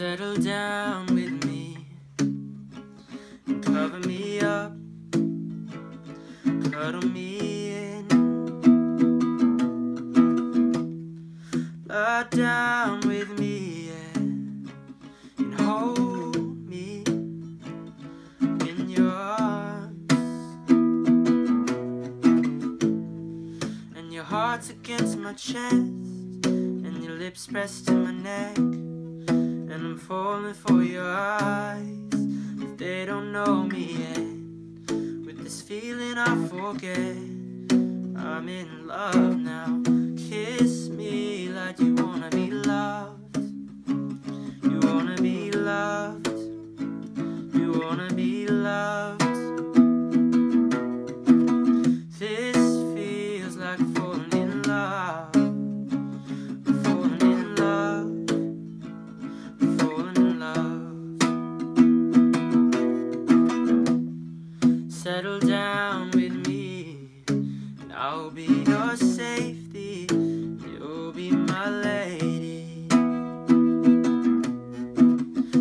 down with me. Cover me up, cuddle me in, lie down with me yeah, and hold me in your arms, and your heart's against my chest, and your lips pressed to my neck. And I'm falling for your eyes. If they don't know me yet With this feeling I forget I'm in love now safety. You'll be my lady.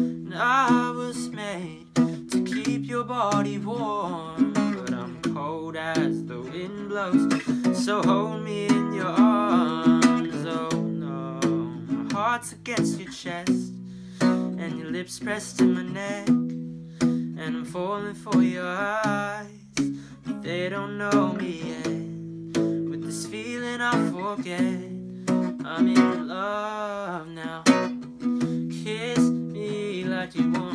And I was made to keep your body warm, but I'm cold as the wind blows. So hold me in your arms. Oh no, my heart's against your chest and your lips pressed to my neck and I'm falling for your eyes they don't know me yet forget. I'm in love now. Kiss me like you wanna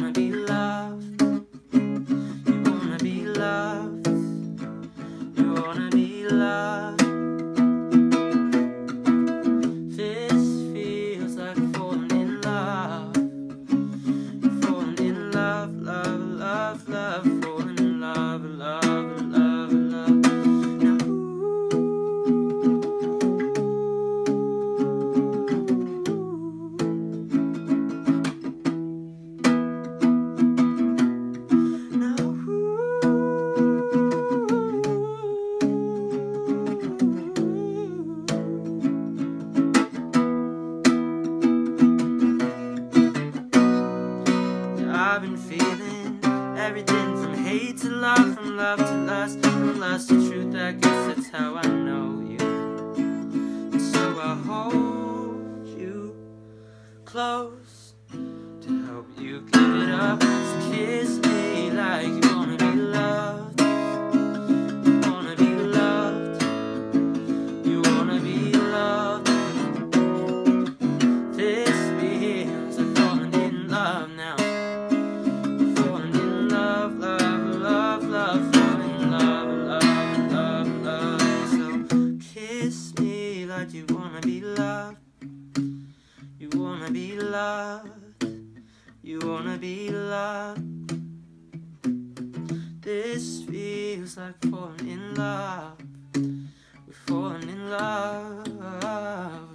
feeling everything from hate to love, from love to lust, from lust to truth. I guess that's how I know you. And so I hold you close to help you give it up. So kiss loved. You wanna be loved. This feels like falling in love. We're falling in love.